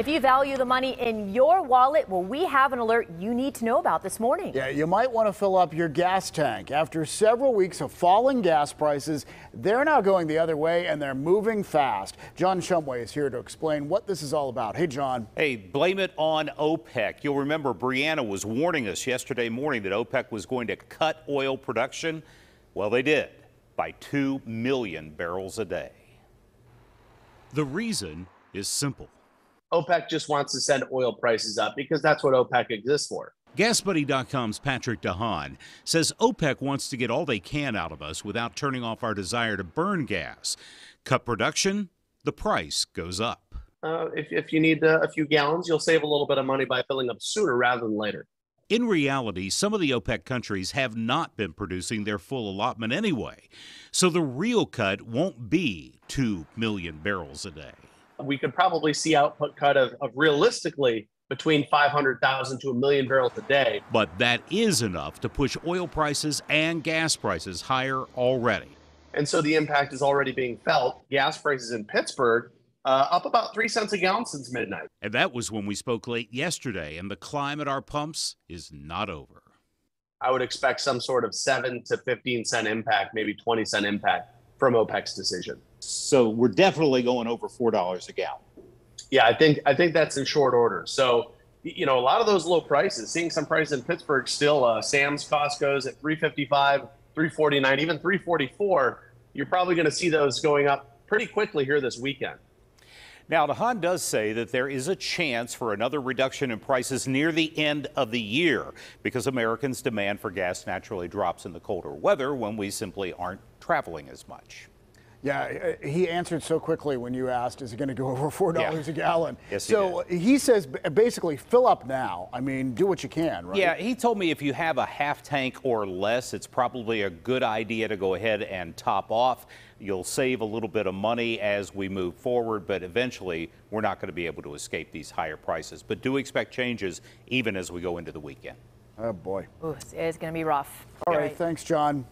If you value the money in your wallet, well, we have an alert you need to know about this morning. Yeah, you might want to fill up your gas tank. After several weeks of falling gas prices, they're now going the other way and they're moving fast. John Shumway is here to explain what this is all about. Hey, John. Hey, blame it on OPEC. You'll remember Brianna was warning us yesterday morning that OPEC was going to cut oil production. Well, they did by 2 million barrels a day. The reason is simple. OPEC just wants to send oil prices up because that's what OPEC exists for. GasBuddy.com's Patrick De Haan says OPEC wants to get all they can out of us without turning off our desire to burn gas. Cut production, the price goes up. Uh, if, if you need uh, a few gallons, you'll save a little bit of money by filling up sooner rather than later. In reality, some of the OPEC countries have not been producing their full allotment anyway. So the real cut won't be 2 million barrels a day. We could probably see output cut of, of realistically between 500,000 to a million barrels a day. But that is enough to push oil prices and gas prices higher already. And so the impact is already being felt. Gas prices in Pittsburgh uh, up about three cents a gallon since midnight. And that was when we spoke late yesterday, and the climb at our pumps is not over. I would expect some sort of seven to 15 cent impact, maybe 20 cent impact from OPEC's decision. So we're definitely going over $4 a gallon. Yeah, I think I think that's in short order. So, you know, a lot of those low prices, seeing some prices in Pittsburgh still, uh, Sam's Costco's at 355, 349, even 344. You're probably going to see those going up pretty quickly here this weekend. Now, De Haan does say that there is a chance for another reduction in prices near the end of the year because Americans' demand for gas naturally drops in the colder weather when we simply aren't traveling as much. Yeah, uh, he answered so quickly when you asked, is it going to go over $4 yeah. a gallon? Yes, so he, he, says basically fill up now. I mean, do what you can, right? Yeah, he told me if you have a half tank or less, it's probably a good idea to go ahead and top off. You'll save a little bit of money as we move forward, but eventually we're not going to be able to escape these higher prices. But do expect changes even as we go into the weekend. Oh, boy. Ooh, it's going to be rough. All right, right, thanks, John.